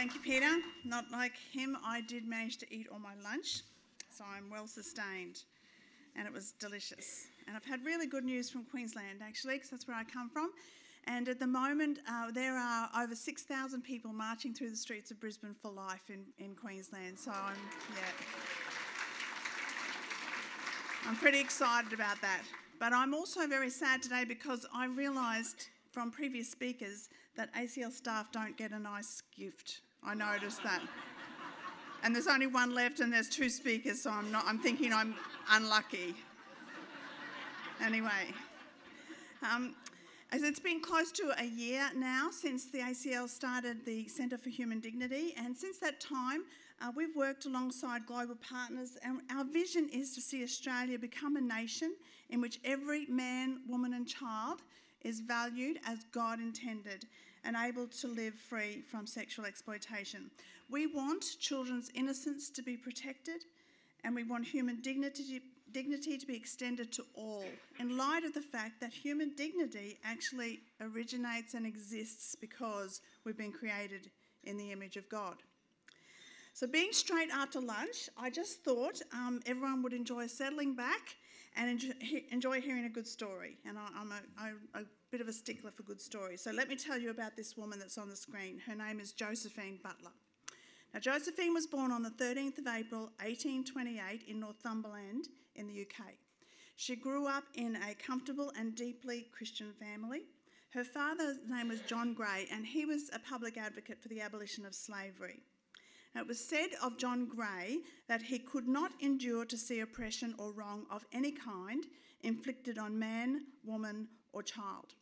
Thank you, Peter. Not like him, I did manage to eat all my lunch, so I'm well sustained, and it was delicious. And I've had really good news from Queensland, actually, because that's where I come from. And at the moment, uh, there are over 6,000 people marching through the streets of Brisbane for life in, in Queensland. So I'm, yeah. I'm pretty excited about that. But I'm also very sad today because I realised from previous speakers that ACL staff don't get a nice gift. I noticed that. and there's only one left and there's two speakers, so I'm not I'm thinking I'm unlucky. Anyway. Um, as it's been close to a year now since the ACL started the Centre for Human Dignity, and since that time, uh, we've worked alongside global partners, and our vision is to see Australia become a nation in which every man, woman, and child is valued as God intended and able to live free from sexual exploitation. We want children's innocence to be protected, and we want human dignity dignity to be extended to all, in light of the fact that human dignity actually originates and exists because we've been created in the image of God. So, being straight after lunch, I just thought um, everyone would enjoy settling back and enjoy, hearing a good story. And I, am a, a, a bit of a stickler for good stories. So, let me tell you about this woman that's on the screen. Her name is Josephine Butler. Now, Josephine was born on the 13th of April 1828 in Northumberland in the UK. She grew up in a comfortable and deeply Christian family. Her father's name was John Gray, and he was a public advocate for the abolition of slavery. Now, it was said of John Gray that he could not endure to see oppression or wrong of any kind inflicted on man, woman, or child.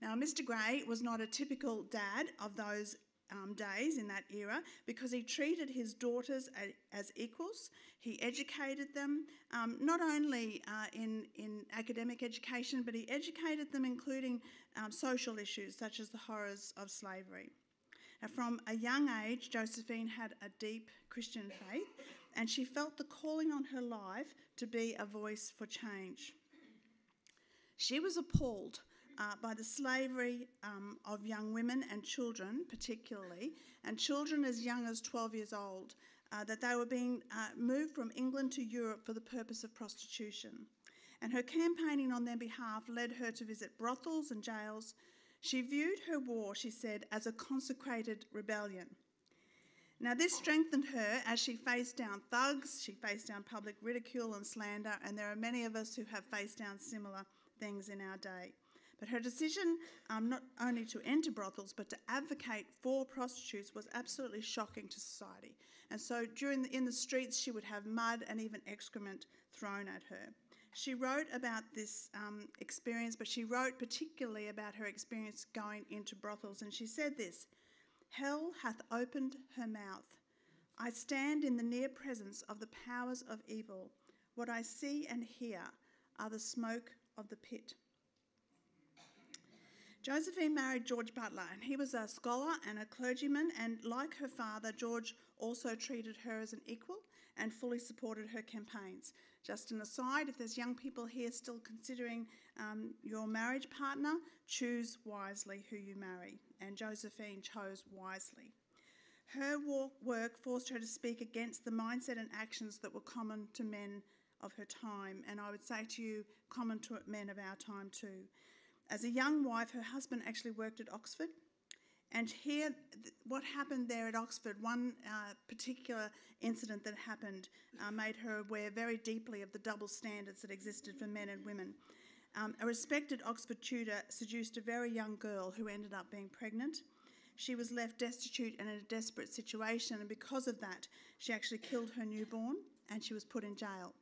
Now, Mr. Gray was not a typical dad of those um, days in that era because he treated his daughters as equals. He educated them um, not only uh, in, in academic education, but he educated them including um, social issues such as the horrors of slavery. Now, from a young age, Josephine had a deep Christian faith and she felt the calling on her life to be a voice for change. She was appalled uh, by the slavery um, of young women and children, particularly, and children as young as 12 years old, uh, that they were being uh, moved from England to Europe for the purpose of prostitution. And her campaigning on their behalf led her to visit brothels and jails. She viewed her war, she said, as a consecrated rebellion. Now, this strengthened her as she faced down thugs, she faced down public ridicule and slander, and there are many of us who have faced down similar things in our day. But her decision um, not only to enter brothels but to advocate for prostitutes was absolutely shocking to society. And so during the, in the streets, she would have mud and even excrement thrown at her. She wrote about this um, experience, but she wrote particularly about her experience going into brothels. And she said this Hell hath opened her mouth. I stand in the near presence of the powers of evil. What I see and hear are the smoke of the pit. Josephine married George Butler, and he was a scholar and a clergyman. And like her father, George also treated her as an equal and fully supported her campaigns. Just an aside, if there's young people here still considering um, your marriage partner, choose wisely who you marry. And Josephine chose wisely. Her work forced her to speak against the mindset and actions that were common to men of her time, and I would say to you, common to men of our time too. As a young wife, her husband actually worked at Oxford. And here, what happened there at Oxford, one uh, particular incident that happened uh, made her aware very deeply of the double standards that existed for men and women. Um, a respected Oxford tutor seduced a very young girl who ended up being pregnant. She was left destitute and in a desperate situation, and because of that, she actually killed her newborn and she was put in jail.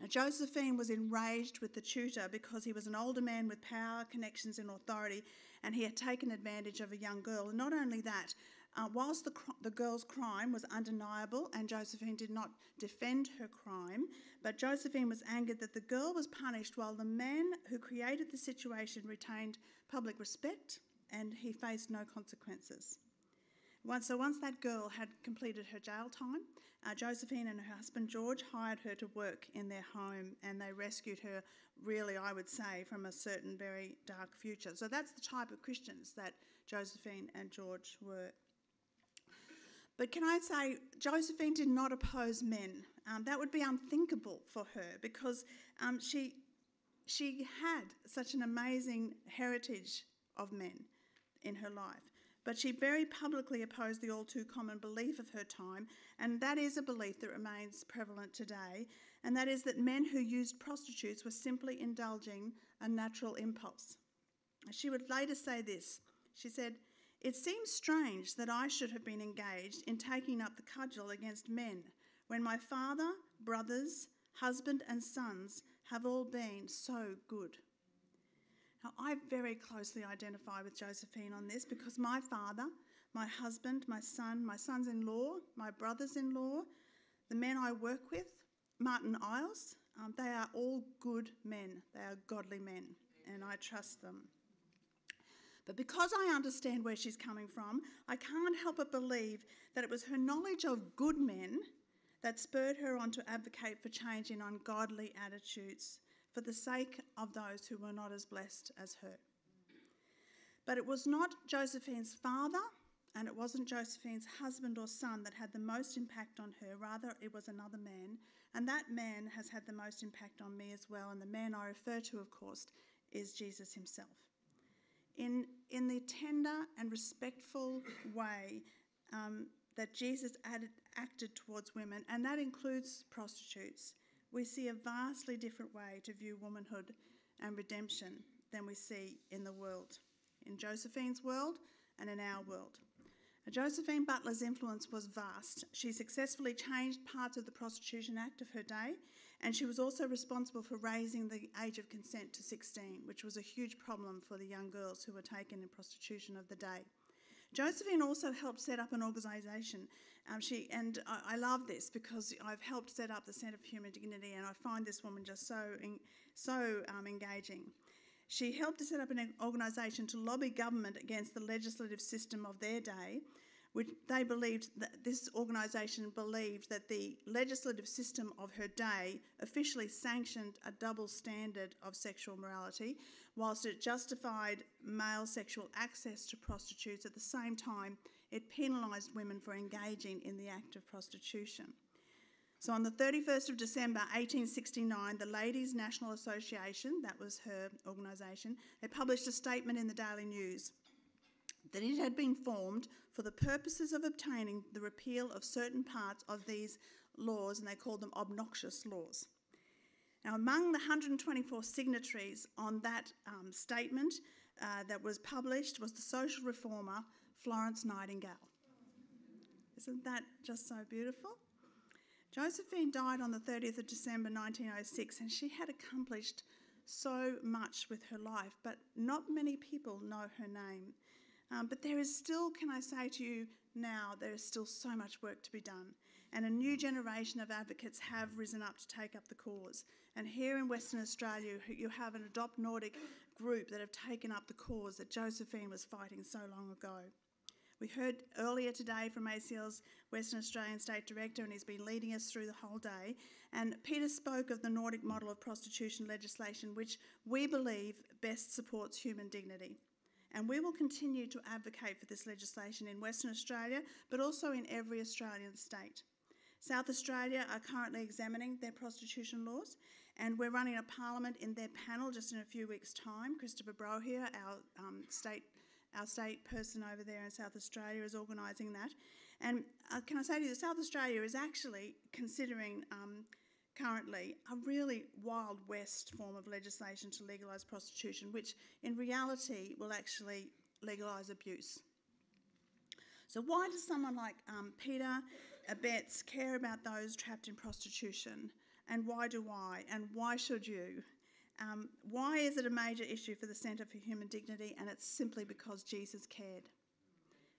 Now, Josephine was enraged with the tutor because he was an older man with power, connections, and authority, and he had taken advantage of a young girl. And not only that, uh, whilst the, the girl's crime was undeniable and Josephine did not defend her crime, but Josephine was angered that the girl was punished while the man who created the situation retained public respect and he faced no consequences. So once that girl had completed her jail time, uh, Josephine and her husband George hired her to work in their home and they rescued her, really, I would say, from a certain very dark future. So that's the type of Christians that Josephine and George were. But can I say, Josephine did not oppose men. Um, that would be unthinkable for her because um, she, she had such an amazing heritage of men in her life. But she very publicly opposed the all too common belief of her time, and that is a belief that remains prevalent today, and that is that men who used prostitutes were simply indulging a natural impulse. She would later say this She said, It seems strange that I should have been engaged in taking up the cudgel against men when my father, brothers, husband, and sons have all been so good. I very closely identify with Josephine on this because my father, my husband, my son, my sons in law, my brothers in law, the men I work with, Martyn Iles, um, they are all good men. They are godly men, and I trust them. But because I understand where she's coming from, I can't help but believe that it was her knowledge of good men that spurred her on to advocate for change in ungodly attitudes for the sake of those who were not as blessed as her. But it was not Josephine's father and it wasn't Josephine's husband or son that had the most impact on her, rather, it was another man. And that man has had the most impact on me as well. And the man I refer to, of course, is Jesus himself. In, in the tender and respectful way um, that Jesus added, acted towards women, and that includes prostitutes, we see a vastly different way to view womanhood and redemption than we see in the world, in Josephine's world and in our world. Josephine Butler's influence was vast. She successfully changed parts of the Prostitution Act of her day, and she was also responsible for raising the age of consent to 16, which was a huge problem for the young girls who were taken in prostitution of the day. Josephine also helped set up an organisation. Um, she and I, I, love this because I've helped set up the Centre for Human Dignity, and I find this woman just so so um, engaging. She helped to set up an organisation to lobby government against the legislative system of their day, which they believed that this organisation believed that the legislative system of her day officially sanctioned a double standard of sexual morality, whilst it justified male sexual access to prostitutes, at the same time, it penalised women for engaging in the act of prostitution. So on the 31st of December 1869, the Ladies National Association, that was her organisation, they published a statement in the Daily News that it had been formed for the purposes of obtaining the repeal of certain parts of these laws, and they called them obnoxious laws. Now, among the 124 signatories on that um, statement uh, that was published was the social reformer Florence Nightingale. Isn't that just so beautiful? Josephine died on the 30th of December 1906, and she had accomplished so much with her life, but not many people know her name. Um, but there is still, can I say to you now, there is still so much work to be done. And a new generation of advocates have risen up to take up the cause. And here in Western Australia, you have an Adopt Nordic group that have taken up the cause that Josephine was fighting so long ago. We heard earlier today from ACL's Western Australian State Director, and he's been leading us through the whole day. And Peter spoke of the Nordic model of prostitution legislation, which we believe best supports human dignity. And we will continue to advocate for this legislation in Western Australia, but also in every Australian state. South Australia are currently examining their prostitution laws, and we're running a parliament in their panel just in a few weeks' time. Christopher Brohier, our um, state our state person over there in South Australia is organising that. And uh, can I say to you, South Australia is actually considering um, currently a really wild west form of legislation to legalise prostitution, which in reality will actually legalise abuse. So, why does someone like um, Peter Abetz care about those trapped in prostitution? And why do I? And why should you? Um, why is it a major issue for the Centre for Human Dignity? And it's simply because Jesus cared.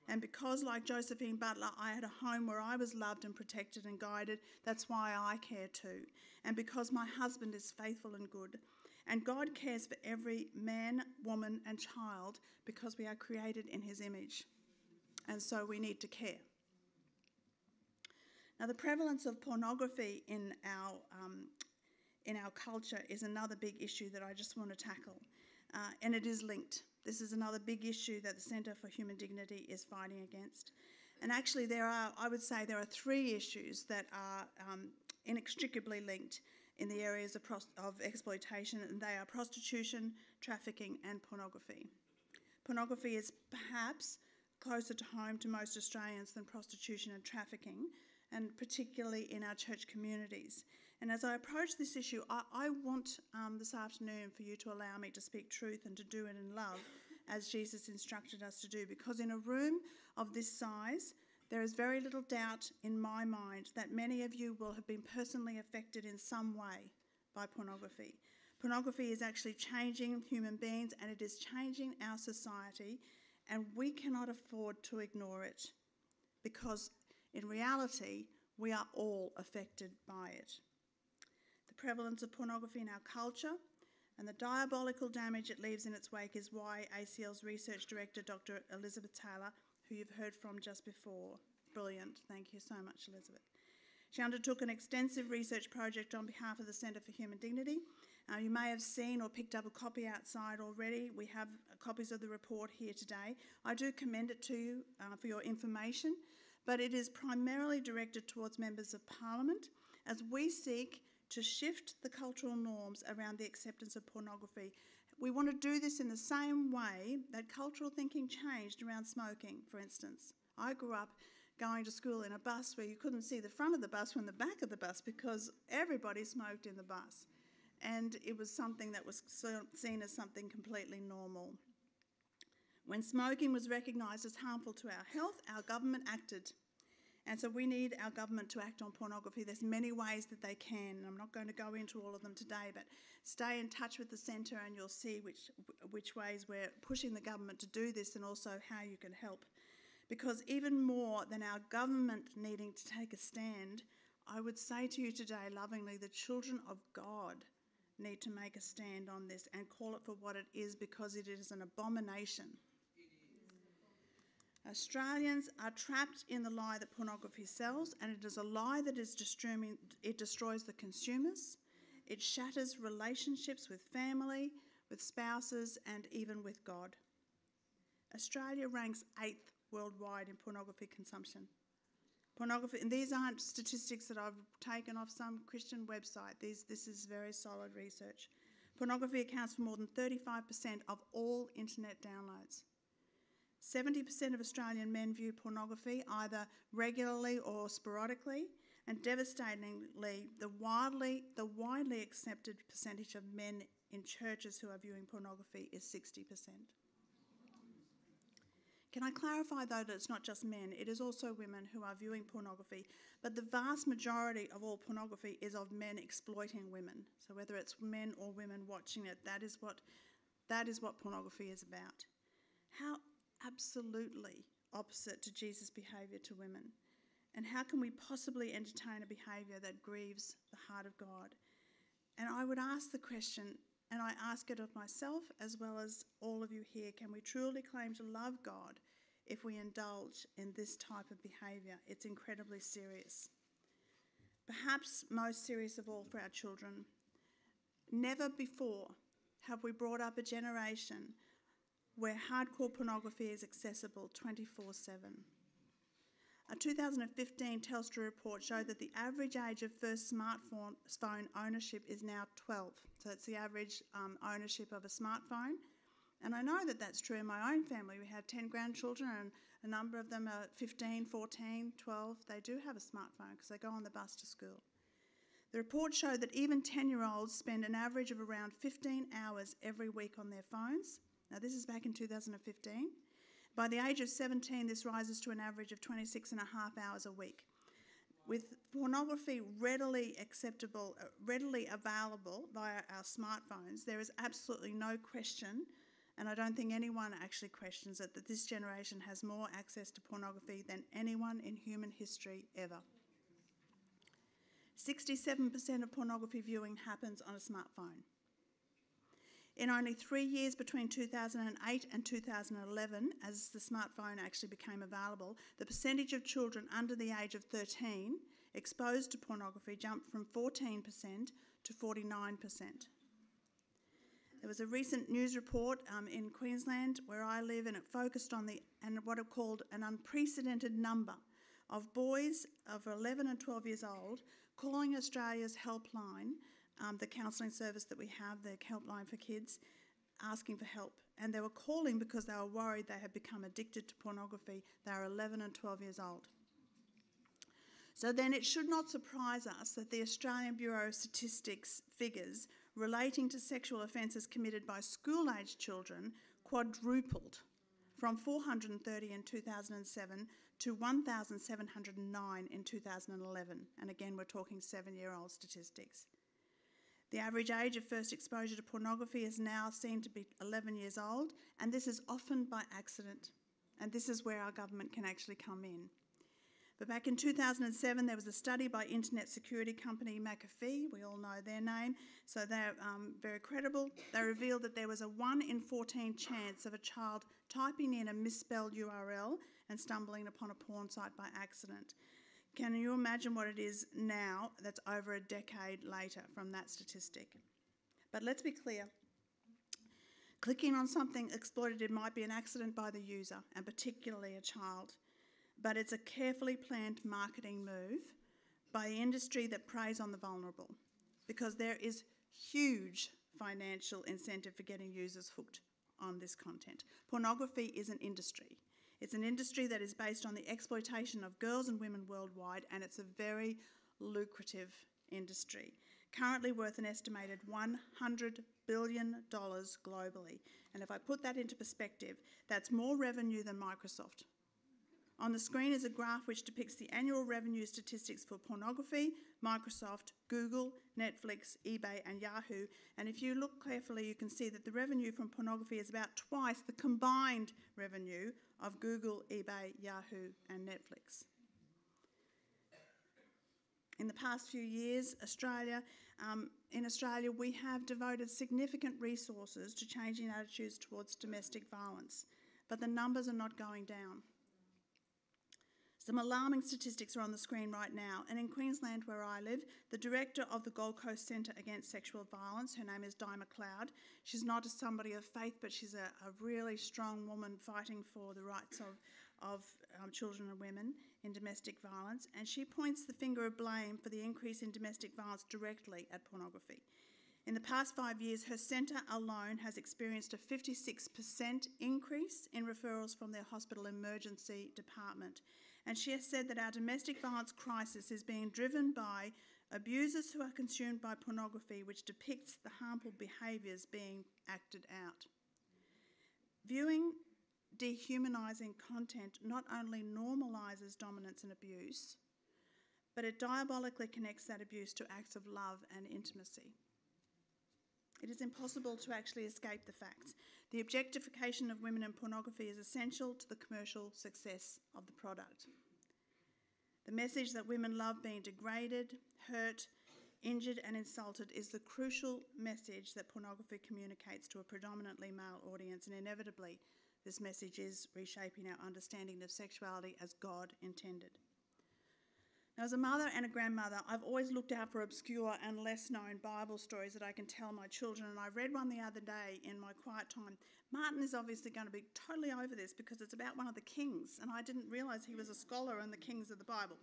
And because, like Josephine Butler, I had a home where I was loved and protected and guided, that's why I care too. And because my husband is faithful and good. And God cares for every man, woman, and child because we are created in his image. And so we need to care. Now, the prevalence of pornography in our um, in our culture is another big issue that I just want to tackle. Uh, and it is linked. This is another big issue that the Centre for Human Dignity is fighting against. And actually, there are, I would say, there are three issues that are um, inextricably linked in the areas of, of exploitation, and they are prostitution, trafficking, and pornography. Pornography is perhaps closer to home to most Australians than prostitution and trafficking, and particularly in our church communities. And as I approach this issue, I, I want um, this afternoon for you to allow me to speak truth and to do it in love, as Jesus instructed us to do, because in a room of this size, there is very little doubt in my mind that many of you will have been personally affected in some way by pornography. Pornography is actually changing human beings and it is changing our society, and we cannot afford to ignore it because in reality, we are all affected by it. The prevalence of pornography in our culture and the diabolical damage it leaves in its wake is why ACL's research director, Dr. Elizabeth Taylor, who you've heard from just before, brilliant, thank you so much, Elizabeth. She undertook an extensive research project on behalf of the Centre for Human Dignity. Uh, you may have seen or picked up a copy outside already. We have copies of the report here today. I do commend it to you uh, for your information but it is primarily directed towards members of parliament as we seek to shift the cultural norms around the acceptance of pornography. We want to do this in the same way that cultural thinking changed around smoking, for instance. I grew up going to school in a bus where you couldn't see the front of the bus from the back of the bus because everybody smoked in the bus. And it was something that was seen as something completely normal. When smoking was recognised as harmful to our health, our government acted. And so we need our government to act on pornography. There's many ways that they can. I'm not going to go into all of them today, but stay in touch with the centre and you'll see which, which ways we're pushing the government to do this and also how you can help. Because even more than our government needing to take a stand, I would say to you today, lovingly, the children of God need to make a stand on this and call it for what it is because it is an abomination Australians are trapped in the lie that pornography sells, and it is a lie that is destroying, it destroys the consumers, it shatters relationships with family, with spouses, and even with God. Australia ranks eighth worldwide in pornography consumption. Pornography, and these aren't statistics that I've taken off some Christian website. These, this is very solid research. Pornography accounts for more than 35% of all internet downloads. 70% of Australian men view pornography either regularly or sporadically, and devastatingly, the widely, the widely accepted percentage of men in churches who are viewing pornography is 60%. Can I clarify though that it's not just men, it is also women who are viewing pornography, but the vast majority of all pornography is of men exploiting women. So whether it's men or women watching it, that is what that is what pornography is about. How absolutely opposite to Jesus' behaviour to women? And how can we possibly entertain a behaviour that grieves the heart of God? And I would ask the question, and I ask it of myself as well as all of you here can we truly claim to love God if we indulge in this type of behaviour? It's incredibly serious. Perhaps most serious of all for our children. Never before have we brought up a generation where hardcore pornography is accessible 24 7. A 2015 Telstra report showed that the average age of first smartphone ownership is now 12. So it's the average um, ownership of a smartphone. And I know that that's true in my own family. We have 10 grandchildren, and a number of them are 15, 14, 12. They do have a smartphone because they go on the bus to school. The report showed that even 10 year olds spend an average of around 15 hours every week on their phones, now, this is back in 2015. By the age of 17, this rises to an average of 26 and a half hours a week. With pornography readily acceptable, uh, readily available via our smartphones, there is absolutely no question, and I don't think anyone actually questions it, that this generation has more access to pornography than anyone in human history ever. 67% of pornography viewing happens on a smartphone. In only three years between 2008 and 2011, as the smartphone actually became available, the percentage of children under the age of 13 exposed to pornography jumped from 14% to 49%. There was a recent news report um, in Queensland where I live, and it focused on the and what are called an unprecedented number of boys of 11 and 12 years old calling Australia's helpline, um, the counselling service that we have, the helpline for kids, asking for help. And they were calling because they were worried they had become addicted to pornography. They are 11 and 12 years old. So then it should not surprise us that the Australian Bureau of Statistics figures relating to sexual offences committed by school aged children quadrupled from 430 in 2007 to 1,709 in 2011. And again, we're talking seven year old statistics. The average age of first exposure to pornography is now seen to be 11 years old, and this is often by accident. And this is where our government can actually come in. But back in 2007, there was a study by internet security company McAfee. We all know their name, so they're um, very credible. They revealed that there was a 1 in 14 chance of a child typing in a misspelled URL and stumbling upon a porn site by accident. Can you imagine what it is now that's over a decade later from that statistic? But let's be clear clicking on something exploitative might be an accident by the user, and particularly a child but it's a carefully planned marketing move by industry that preys on the vulnerable because there is huge financial incentive for getting users hooked on this content. Pornography is an industry. It's an industry that is based on the exploitation of girls and women worldwide, and it's a very lucrative industry, currently worth an estimated $100 billion globally. And if I put that into perspective, that's more revenue than Microsoft on the screen is a graph which depicts the annual revenue statistics for pornography, Microsoft, Google, Netflix, eBay, and Yahoo. And if you look carefully, you can see that the revenue from pornography is about twice the combined revenue of Google, eBay, Yahoo, and Netflix. In the past few years, Australia, um, in Australia, we have devoted significant resources to changing attitudes towards domestic violence, but the numbers are not going down. Some alarming statistics are on the screen right now. And in Queensland, where I live, the director of the Gold Coast Centre Against Sexual Violence, her name is Di McLeod. She's not a somebody of faith, but she's a, a really strong woman fighting for the rights of, of um, children and women in domestic violence. And she points the finger of blame for the increase in domestic violence directly at pornography. In the past five years, her centre alone has experienced a 56% increase in referrals from their hospital emergency department. And she has said that our domestic violence crisis is being driven by abusers who are consumed by pornography, which depicts the harmful behaviours being acted out. Viewing dehumanising content not only normalises dominance and abuse, but it diabolically connects that abuse to acts of love and intimacy. It is impossible to actually escape the facts. The objectification of women in pornography is essential to the commercial success of the product. The message that women love being degraded, hurt, injured, and insulted is the crucial message that pornography communicates to a predominantly male audience, and inevitably, this message is reshaping our understanding of sexuality as God intended. As a mother and a grandmother, I've always looked out for obscure and less known Bible stories that I can tell my children. And I read one the other day in my quiet time. Martyn is obviously going to be totally over this because it's about one of the kings. And I didn't realise he was a scholar in the kings of the Bible.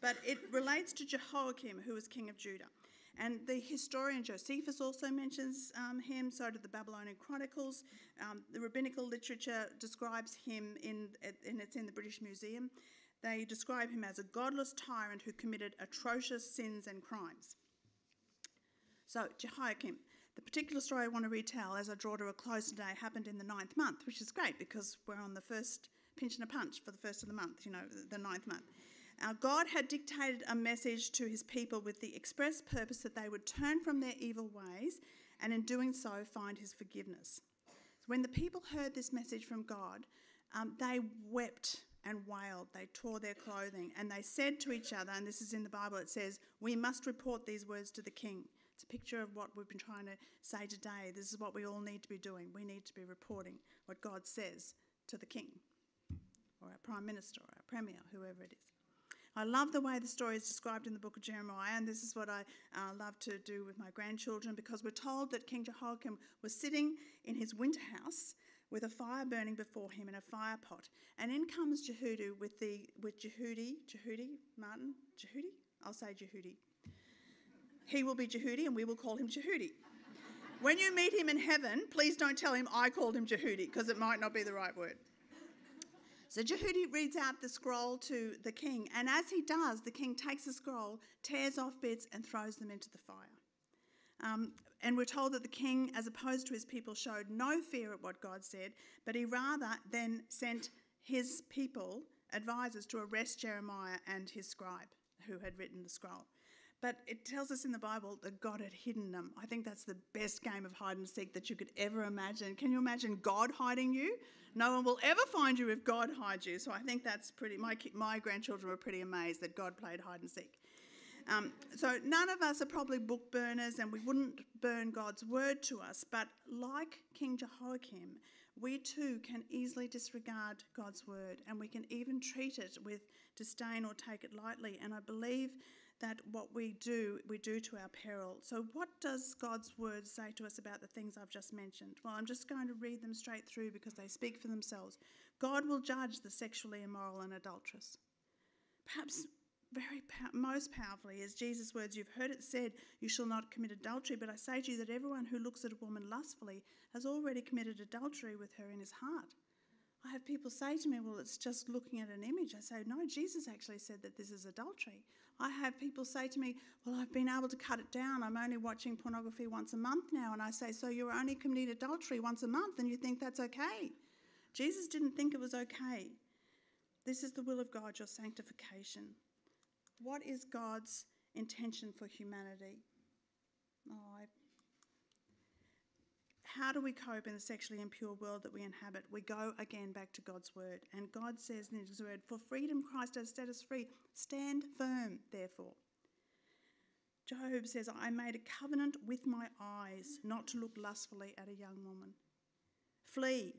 But it relates to Jehoiakim, who was king of Judah. And the historian Josephus also mentions um, him, so did the Babylonian Chronicles. Um, the rabbinical literature describes him, in, and it's in the British Museum. They describe him as a godless tyrant who committed atrocious sins and crimes. So, Jehoiakim, the particular story I want to retell as I draw to a close today happened in the ninth month, which is great because we're on the first pinch and a punch for the first of the month, you know, the ninth month. Our God had dictated a message to his people with the express purpose that they would turn from their evil ways and in doing so find his forgiveness. When the people heard this message from God, um, they wept and wailed. They tore their clothing and they said to each other, and this is in the Bible, it says, We must report these words to the king. It's a picture of what we've been trying to say today. This is what we all need to be doing. We need to be reporting what God says to the king or our prime minister or our premier, whoever it is. I love the way the story is described in the book of Jeremiah, and this is what I uh, love to do with my grandchildren because we're told that King Jehoiakim was sitting in his winter house with a fire burning before him in a fire pot. And in comes Jehudi with the with Jehudi, Jehudi, Martyn, Jehudi? I'll say Jehudi. He will be Jehudi and we will call him Jehudi. When you meet him in heaven, please don't tell him I called him Jehudi because it might not be the right word. So Jehudi reads out the scroll to the king, and as he does, the king takes the scroll, tears off bits, and throws them into the fire. Um, and we're told that the king, as opposed to his people, showed no fear at what God said, but he rather then sent his people, advisors, to arrest Jeremiah and his scribe who had written the scroll. But it tells us in the Bible that God had hidden them. I think that's the best game of hide and seek that you could ever imagine. Can you imagine God hiding you? No one will ever find you if God hides you. So I think that's pretty. My my grandchildren were pretty amazed that God played hide and seek. Um, so none of us are probably book burners, and we wouldn't burn God's word to us. But like King Jehoiakim, we too can easily disregard God's word, and we can even treat it with disdain or take it lightly. And I believe that what we do, we do to our peril. So, what does God's word say to us about the things I've just mentioned? Well, I'm just going to read them straight through because they speak for themselves. God will judge the sexually immoral and adulterous. Perhaps very most powerfully is Jesus' words You've heard it said, You shall not commit adultery, but I say to you that everyone who looks at a woman lustfully has already committed adultery with her in his heart. I have people say to me, Well, it's just looking at an image. I say, No, Jesus actually said that this is adultery. I have people say to me, Well, I've been able to cut it down. I'm only watching pornography once a month now. And I say, So you're only committing adultery once a month and you think that's okay? Jesus didn't think it was okay. This is the will of God, your sanctification. What is God's intention for humanity? Oh, I how do we cope in the sexually impure world that we inhabit? We go again back to God's word. And God says in his word, For freedom Christ has set us free. Stand firm, therefore. Job says, I made a covenant with my eyes not to look lustfully at a young woman. Flee.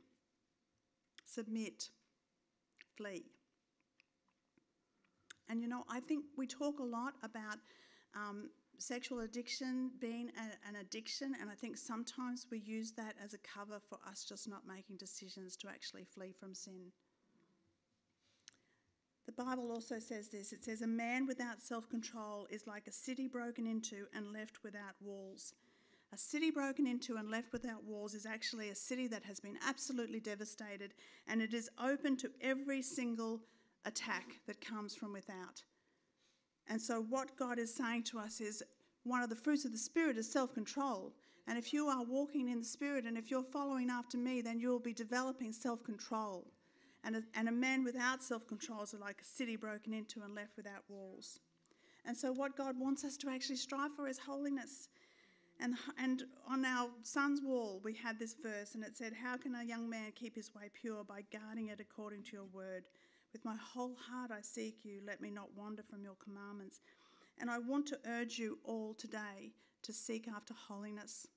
Submit. Flee. And you know, I think we talk a lot about um, sexual addiction being a, an addiction, and I think sometimes we use that as a cover for us just not making decisions to actually flee from sin. The Bible also says this it says, A man without self control is like a city broken into and left without walls. A city broken into and left without walls is actually a city that has been absolutely devastated and it is open to every single attack that comes from without. And so, what God is saying to us is one of the fruits of the Spirit is self control. And if you are walking in the Spirit and if you're following after me, then you'll be developing self control. And a, and a man without self control is like a city broken into and left without walls. And so, what God wants us to actually strive for is holiness. And, and on our son's wall, we had this verse, and it said, How can a young man keep his way pure? By guarding it according to your word. With my whole heart I seek you. Let me not wander from your commandments. And I want to urge you all today to seek after holiness.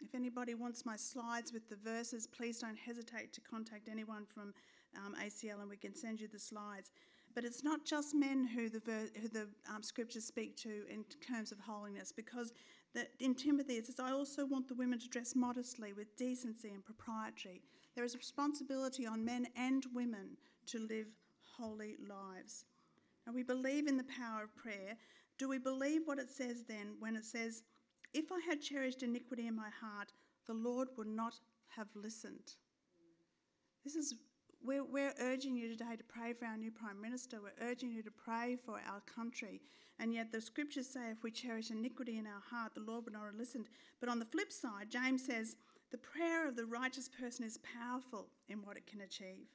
If anybody wants my slides with the verses, please don't hesitate to contact anyone from um, ACL and we can send you the slides. But it's not just men who the, ver- who the um, scriptures speak to in terms of holiness, because the, in Timothy it says, I also want the women to dress modestly with decency and propriety. There is a responsibility on men and women to live holy lives. And we believe in the power of prayer. Do we believe what it says then when it says, If I had cherished iniquity in my heart, the Lord would not have listened? This is, we're, we're urging you today to pray for our new Prime Minister. We're urging you to pray for our country. And yet the scriptures say if we cherish iniquity in our heart, the Lord would not have listened. But on the flip side, James says, the prayer of the righteous person is powerful in what it can achieve.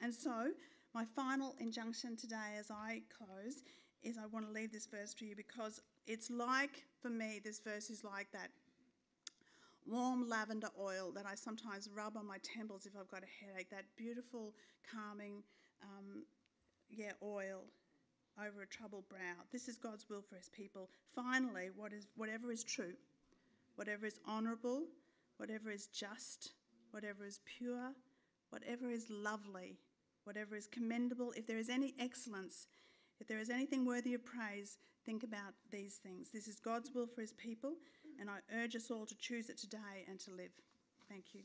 And so my final injunction today as I close is I want to leave this verse to you because it's like, for me, this verse is like that warm lavender oil that I sometimes rub on my temples if I've got a headache, that beautiful, calming, um, yeah, oil over a troubled brow. This is God's will for his people. Finally, what is, whatever is true, whatever is honourable, whatever is just, whatever is pure, whatever is lovely, whatever is commendable, if there is any excellence, if there is anything worthy of praise, think about these things. This is God's will for his people, and I urge us all to choose it today and to live. Thank you.